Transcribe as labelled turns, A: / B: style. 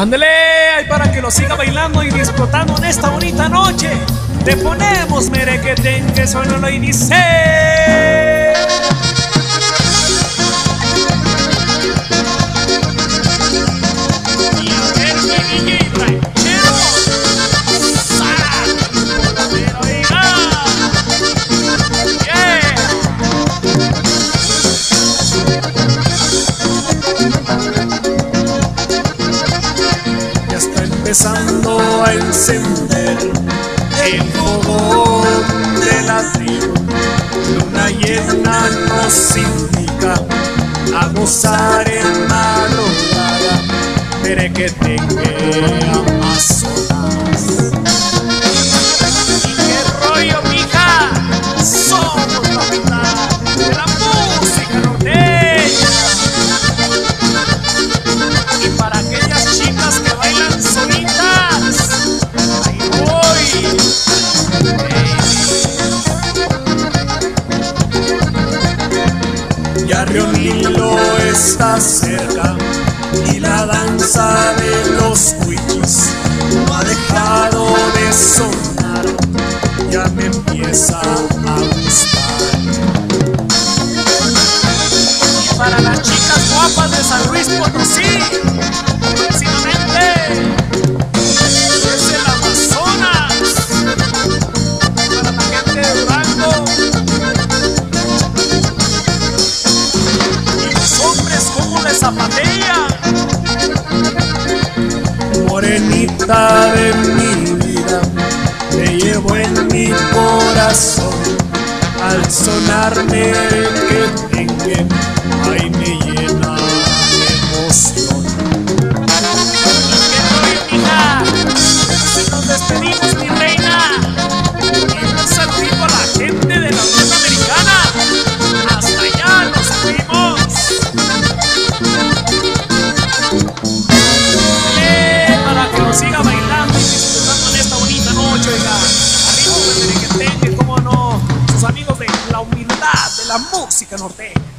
A: Ándele, ay, para que lo siga bailando y disfrutando en esta bonita noche. Te ponemos merequeten que suena lo dice. Y encender el fogón de la tribu. Luna llena nos indica a gozar en madrugada. Pero que tenga Ya Rionilo está cerca y la danza de los wikis no ha dejado de sonar, ya me empieza a gustar. Y para las chicas guapas de San Luis Potosí, zapatean. Morenita de mi vida, te llevo en mi corazón. Al sonarme que tengue, ay me la música norteña.